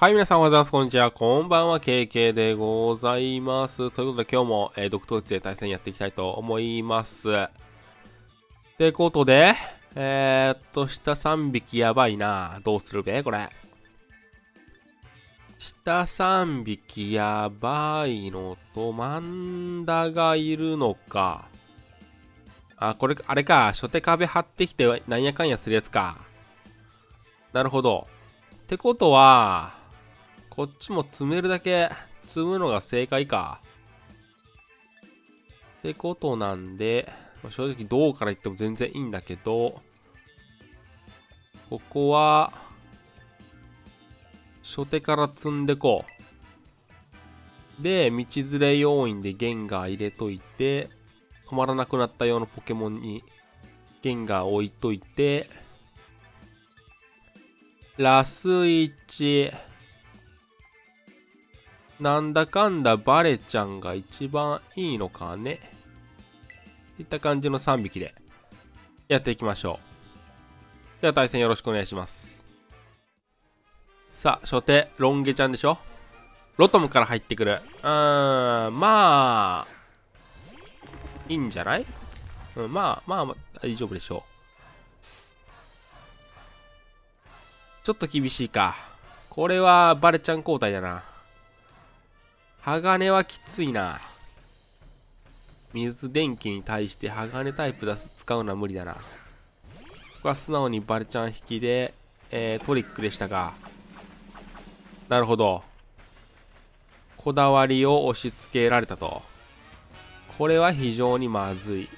はい、皆さんおはようございます。こんにちは。こんばんは。KK でございます。ということで今日も、えー、独特地で対戦やっていきたいと思います。ってことで、えー、っと、下3匹やばいな。どうするべ？これ。下3匹やばいのと、マンダがいるのか。あ、これ、あれか。初手壁張ってきて、なんやかんやするやつか。なるほど。ってことは、こっちも積めるだけ積むのが正解か。ってことなんでま、正直どうから言っても全然いいんだけど、ここは、初手から積んでこう。で、道連れ要因でゲンガー入れといて、止まらなくなったようなポケモンにゲンガー置いといて、ラスイチ、なんだかんだバレちゃんが一番いいのかね。いった感じの3匹でやっていきましょう。では対戦よろしくお願いします。さあ、初手、ロン毛ちゃんでしょロトムから入ってくる。うーん、まあ、いいんじゃない？うん、まあ、まあ、まあ、大丈夫でしょう。ちょっと厳しいか。これはバレちゃん交代だな。鋼はきついな。水電気に対して鋼タイプ出す使うのは無理だな。ここは素直にバレちゃん引きで、えー、トリックでしたが。なるほど。こだわりを押し付けられたと。これは非常にまずい。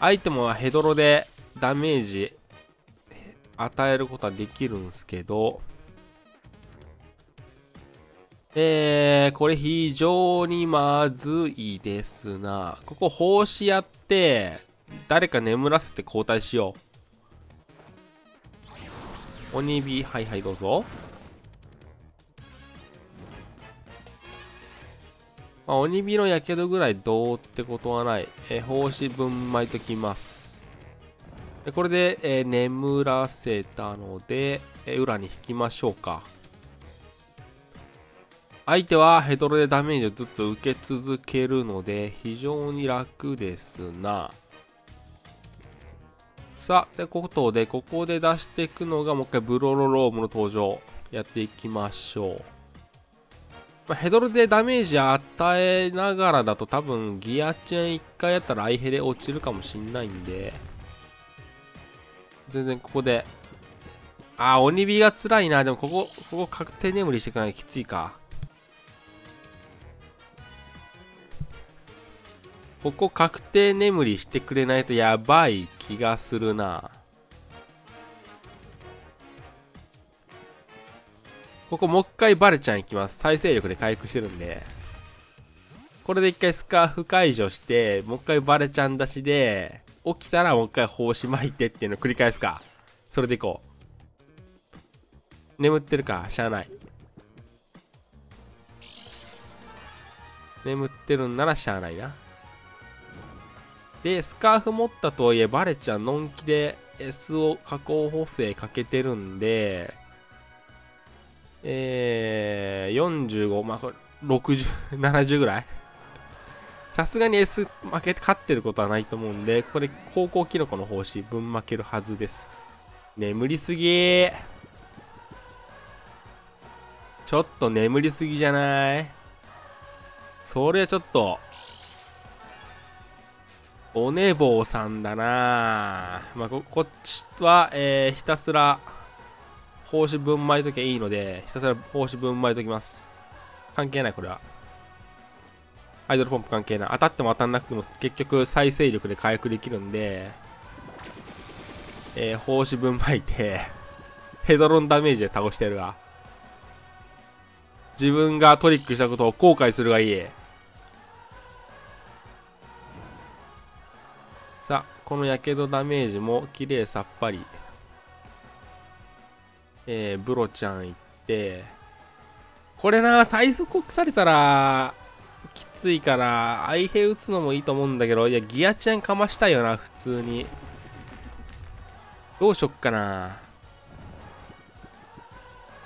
アイテムはヘドロでダメージ与えることはできるんすけど、えー、これ非常にまずいですな。ここ奉仕やって、誰か眠らせて交代しよう。鬼火、はいはいどうぞ。まあ、鬼火のやけどぐらいどうってことはない。えー、奉仕分巻いときます。でこれで、えー、眠らせたので、えー、裏に引きましょうか。相手はヘドロでダメージをずっと受け続けるので非常に楽ですな。さあ、ってことで、ここで出していくのがもう一回ブロロロームの登場やっていきましょう。まあ、ヘドロでダメージ与えながらだと多分ギアチェン1回やったらアイヘで落ちるかもしんないんで、全然ここで、あー、鬼火が辛いな。でもここ、ここ確定眠りしていかないきついか。ここ確定眠りしてくれないとやばい気がするな。ここもう一回バレちゃんいきます。再生力で回復してるんで。これで一回スカーフ解除して、もう一回バレちゃん出しで、起きたらもう一回帽子巻いてっていうのを繰り返すか。それでいこう。眠ってるか、しゃあない。眠ってるんならしゃあないな。で、スカーフ持ったとはいえ、バレちゃん、のんきで S を加工補正かけてるんで、えー、45、まあ、60、70 ぐらい？さすがに S 負けて勝ってることはないと思うんで、これ、高校キノコの方針、分負けるはずです。眠りすぎ。ちょっと眠りすぎじゃない？それはちょっと、おねぼうさんだなまあ、こ、こっちは、えー、ひたすら、奉仕分巻いときゃいいので、ひたすら奉仕分巻いときます。関係ない、これは。アイドルポンプ関係ない。当たっても当たんなくても、結局再生力で回復できるんで、えー、奉仕分巻いて、ヘドロンダメージで倒してやるわ。自分がトリックしたことを後悔するがいい。このやけどダメージも綺麗さっぱり。えー、ブロちゃん行って、これな、最速国されたら、きついから、アイヘ打つのもいいと思うんだけど、いや、ギアチェンかましたいよな、普通に。どうしよっかな。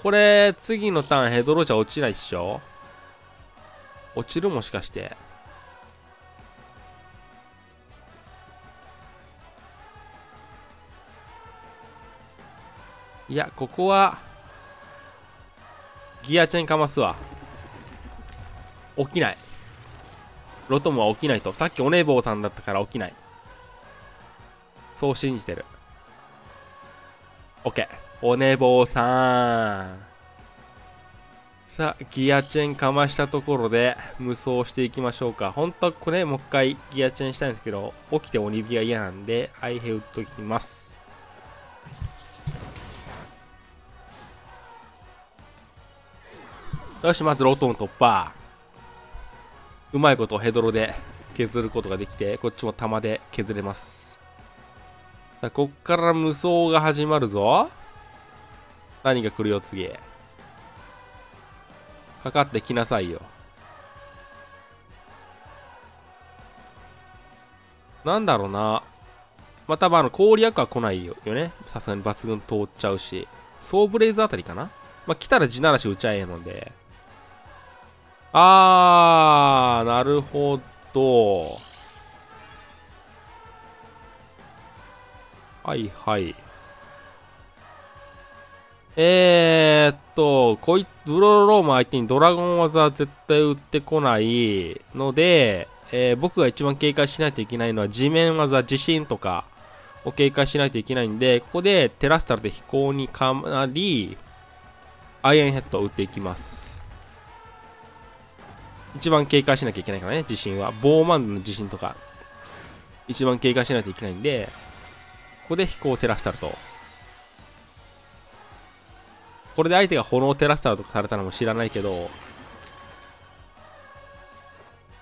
これ、次のターンヘドロじゃ落ちないっしょ？落ちるもしかして。いや、ここは、ギアチェンかますわ。起きない。ロトムは起きないと。さっきお寝坊さんだったから起きない。そう信じてる。オッケー。お寝坊さん。さあ、ギアチェンかましたところで無双していきましょうか。本当はこれもう一回ギアチェンしたいんですけど、起きて鬼火が嫌なんで、アイヘ打っときます。よし、まずロトン突破。うまいことヘドロで削ることができて、こっちも弾で削れます。さあ、こっから無双が始まるぞ。何が来るよ、次。かかってきなさいよ。なんだろうな。まあ、多分あの、攻略は来ないよね。さすがに抜群通っちゃうし。ソーブレイズあたりかなまあ、来たら地ならし打ちゃえので。あー、なるほど。はいはい。えー、っと、こいブロロローム相手にドラゴン技は絶対打ってこないので、えー、僕が一番警戒しないといけないのは地面技、地震とかを警戒しないといけないんで、ここでテラスタルで飛行にかなり、アイアンヘッドを打っていきます。一番警戒しなきゃいけないからね、地震は。ボーマンドの地震とか、一番警戒しないといけないんで、ここで飛行を照らしたると。これで相手が炎を照らしたとかされたのも知らないけど、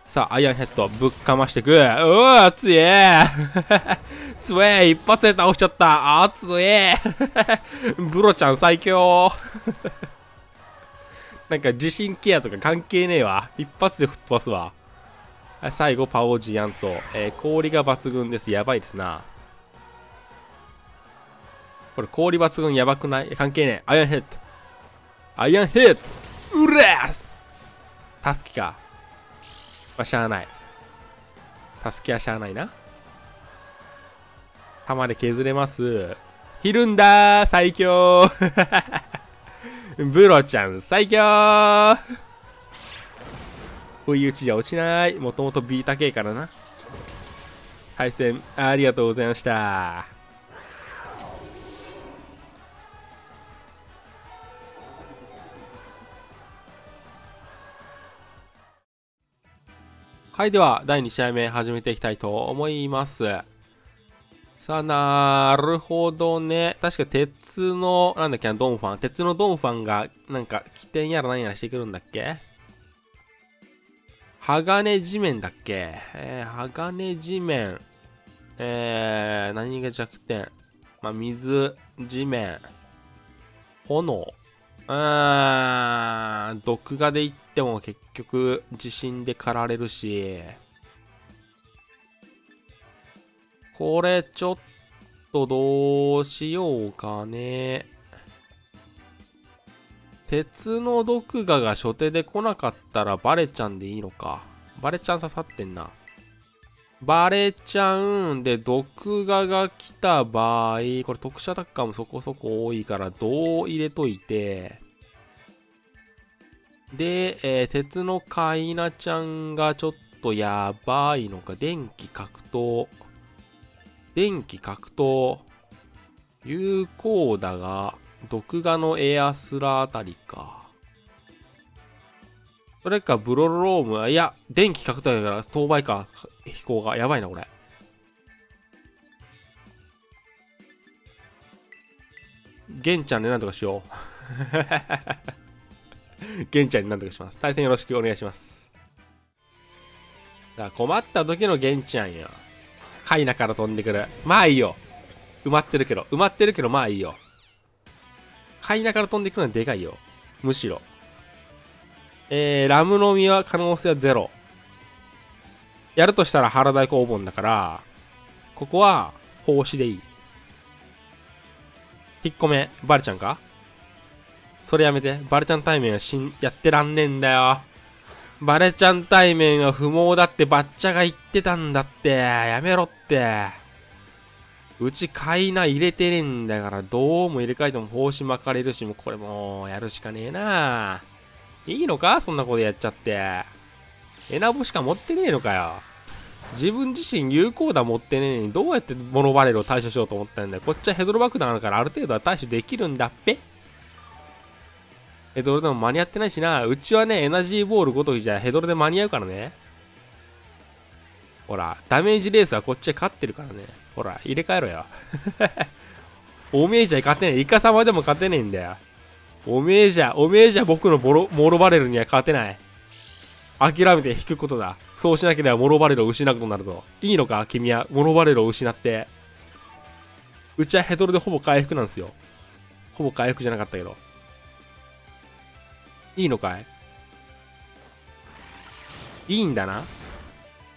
さあ、アイアンヘッド、ぶっかましてく。うわ、熱い つえ一発で倒しちゃった熱い ブロちゃん最強なんか地震ケアとか関係ねえわ。一発で吹っ飛ばすわ。最後、パオジアンと、えー、氷が抜群です。やばいですな。これ氷抜群やばくない？関係ねえ。アイアンヘッド。アイアンヘッドうらー助けか。まあ、しゃあない。助けはしゃあないな。弾で削れます。ひるんだ最強 ブロちゃん最強不意打ちじゃ落ちない。もともとビータ系からな。配線ありがとうございました。はい、では、第2試合目始めていきたいと思います。さあ、なるほどね。確か鉄の、なんだっけドンファン。鉄のドンファンが、なんか、起点やら何やらしてくるんだっけ？鋼地面だっけ？えー、鋼地面。えー、何が弱点？まあ、水、地面、炎。うーん、毒画で言っても結局地震で狩られるし、これちょっとどうしようかね。鉄の毒画が初手で来なかったらバレちゃんでいいのか。バレちゃん刺さってんな。バレちゃうんで、毒画が来た場合、これ特殊アタッカーもそこそこ多いから、どう入れといて、で、えー、鉄のカイナちゃんがちょっとやばいのか、電気格闘。電気格闘、有効だが、毒画のエアスラあたりか。それか、ブロローム、いや、電気格闘だから、当倍か、飛行が。やばいな、これ。ゲンちゃんでなんとかしよう。ゲンちゃんになんとかします。対戦よろしくお願いします。困った時のゲンちゃんや。カイナから飛んでくる。まあいいよ。埋まってるけど。埋まってるけど、まあいいよ。カイナから飛んでくるのはでかいよ。むしろ。えー、ラムの実は可能性はゼロ。やるとしたら原大工房だから、ここは、奉仕でいい。引っ込め、バレちゃんか？それやめて。バレちゃん対面はしん、やってらんねえんだよ。バレちゃん対面は不毛だってバッチャが言ってたんだって。やめろって。うち買いな入れてねえんだから、どうも入れ替えても帽子巻かれるし、もうこれもうやるしかねえな。いいのか？そんなことやっちゃって。エナボしか持ってねえのかよ。自分自身有効打持ってねえのにどうやってモノバレルを対処しようと思ったんだよ。こっちはヘドロ爆弾あるからある程度は対処できるんだっぺ。ヘドロでも間に合ってないしな。うちはね、エナジーボールごときじゃヘドロで間に合うからね。ほら、ダメージレースはこっちは勝ってるからね。ほら、入れ替えろよ。おめえじゃ勝てねえ。イカ様でも勝てねえんだよ。おめえじゃ、おめえじゃ僕のボロ、モロバレルには勝てない。諦めて引くことだ。そうしなければモロバレルを失うことになるぞ。いいのか君は、モロバレルを失って。うちはヘドロでほぼ回復なんですよ。ほぼ回復じゃなかったけど。いいのかい？いいんだな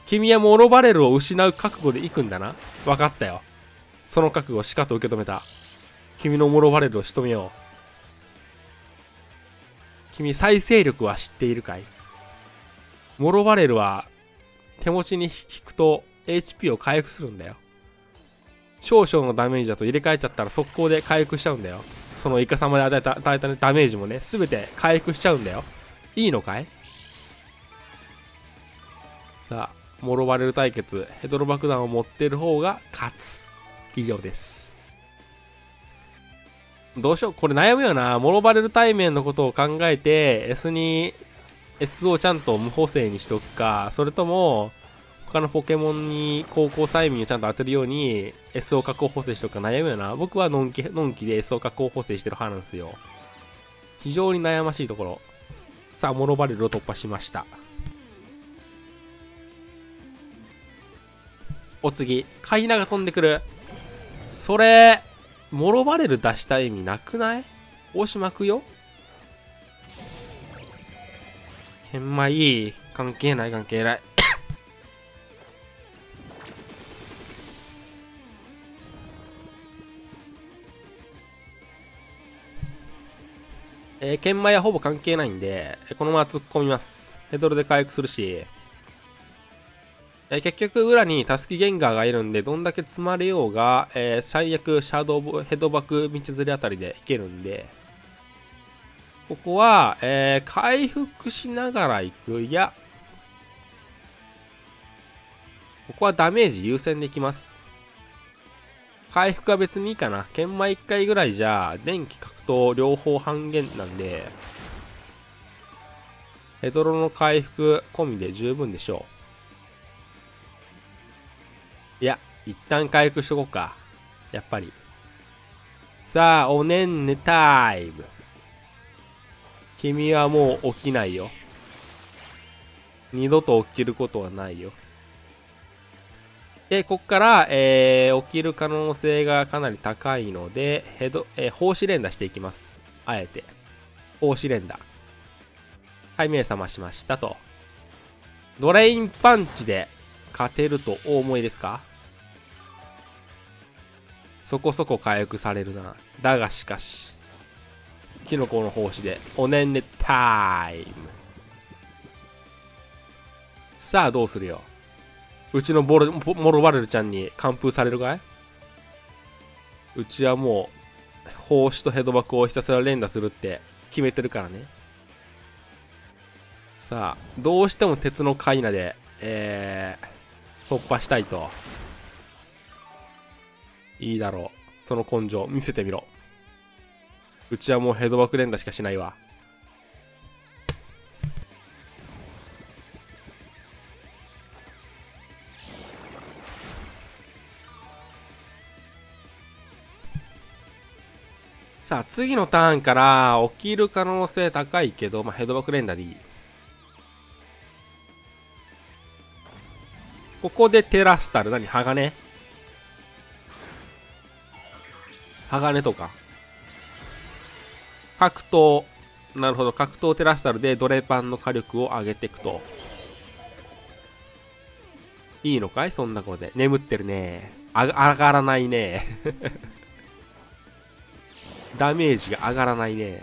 君はモロバレルを失う覚悟で行くんだな分かったよ。その覚悟をしかと受け止めた。君のモロバレルを仕留めよう。君、再生力は知っているかい？モロバレルは手持ちに引くと HP を回復するんだよ。少々のダメージだと入れ替えちゃったら速攻で回復しちゃうんだよ。そのイカ様で与えた与えたダメージもね、すべて回復しちゃうんだよ。いいのかい？さあ、モロバレル対決、ヘドロ爆弾を持ってる方が勝つ。以上です。どうしよう？これ悩むよな。モロバレル対面のことを考えて、S に、S をちゃんと無補正にしとくか、それとも、他のポケモンに高校催眠をちゃんと当てるように S を加工補正しとか悩むよな。僕はのんき、のんきで S を加工補正してる派なんですよ。非常に悩ましいところ。さあ、モノバレルを突破しました。お次、カイナが飛んでくる。それ、モロバレル出した意味なくない？押しまくよ変米関係ない関係ない。えー、研磨はほぼ関係ないんで、このまま突っ込みます。ヘドロで回復するし、え、結局裏にタスキゲンガーがいるんで、どんだけ積まれようが、えー、最悪シャドウヘドバク道連れあたりでいけるんで、ここは、えー、回復しながら行く。いや、ここはダメージ優先できます。回復は別にいいかな。研磨1回ぐらいじゃ、電気格闘両方半減なんで、ヘドロの回復込みで十分でしょう。いや、一旦回復しとこうか。やっぱり。さあ、おねんねタイム。君はもう起きないよ。二度と起きることはないよ。で、こっから、えー、起きる可能性がかなり高いので、ヘド、えー、奉仕連打していきます。あえて。奉仕連打。はい、目覚ましましたと。ドレインパンチで勝てるとお思いですか？そこそこ回復されるな。だがしかし、キノコの奉仕で、おねんねタイム。さあ、どうするよ。うちのボロモロバレルちゃんに完封されるかい？うちはもう、奉仕とヘドバクをひたすら連打するって決めてるからね。さあ、どうしても鉄のカイナで、えー、突破したいと。いいだろう。その根性、見せてみろ。うちはもうヘドバク連打しかしないわ。さあ、次のターンから起きる可能性高いけど、まあ、ヘッドバック連打でいい。ここでテラスタル、何？鋼？鋼とか。格闘。なるほど。格闘テラスタルでドレパンの火力を上げていくと。いいのかい？そんなことで。眠ってるね。あ、上がらないね。ダメージが上がらないね。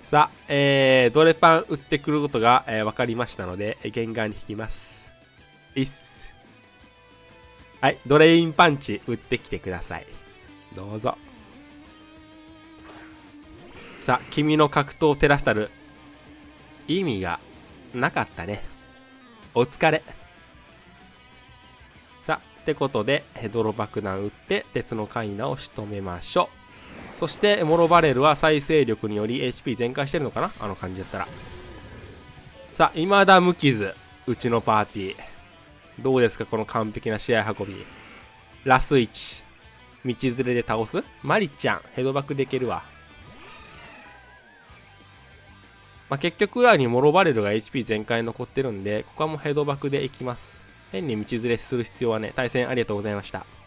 さあ、えー、ドレパン打ってくることが、えー、分かりましたので、ゲンガーに引きます。いっす。はい、ドレインパンチ打ってきてください。どうぞ。さあ、君の格闘テラスタル。意味がなかったね。お疲れ。ってことで、ヘドロ爆弾打って、鉄のカイナを仕留めましょう。そして、モロバレルは再生力により HP 全開してるのかな？あの感じだったら。さあ、未だ無傷。うちのパーティー。どうですか？この完璧な試合運び。ラス1。道連れで倒す？マリちゃん、ヘドバックできるわ。まあ、結局裏にモロバレルが HP 全開残ってるんで、ここはもうヘドバックでいきます。変に道連れする必要はね、対戦ありがとうございました。